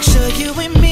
Picture you and me.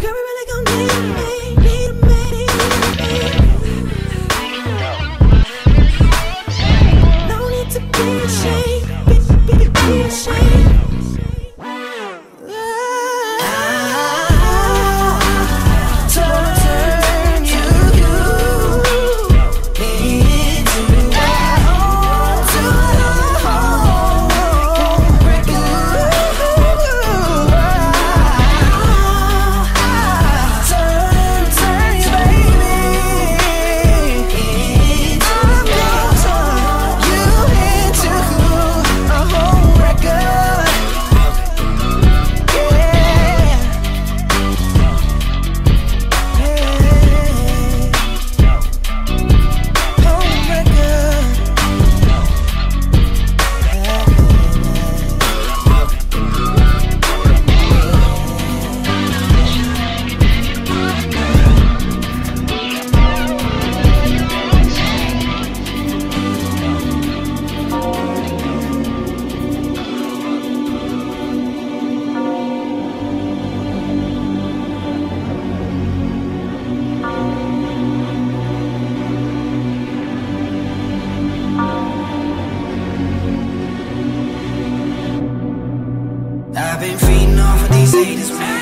Girl, we really gon' need me, I've